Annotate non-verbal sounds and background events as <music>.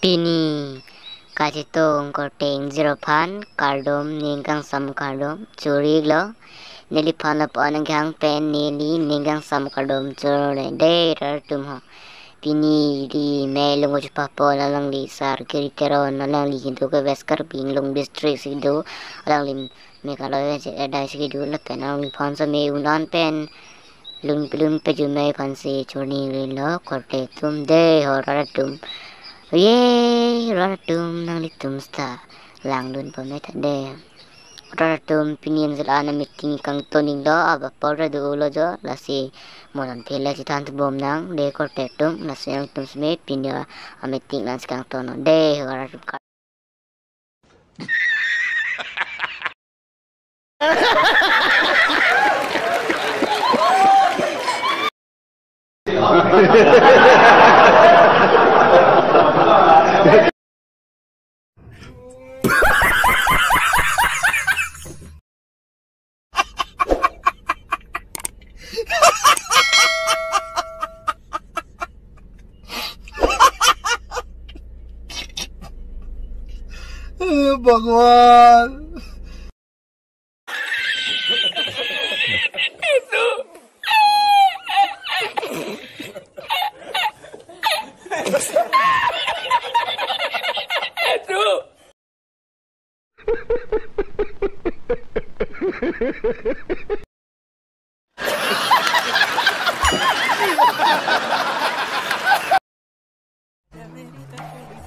Pini korteng zero pan kardom ninggang sam kardom churi lo. Nili pan up anang gang pen nili ninggang sam kardom churi de rar tum ho. Pini di me lungo papo nalang li sar kiri kero nalang li hindu ke veskar ping lung district sido alang li me kalau dai sido la pen alang li pan sa me unan pen. Lung lung pe ju me pan si churi lo korte tum de ho rar tum Ye, tum nang litum sta lang dun pa meta de. tum piniam zala na meeting kang toning do aba pora do ulo jo lasi monan tela ci tant bom nang de ko tetum na yang tum sme pinya a meeting lan kang tono de tum ka <laughs> भगवान Did he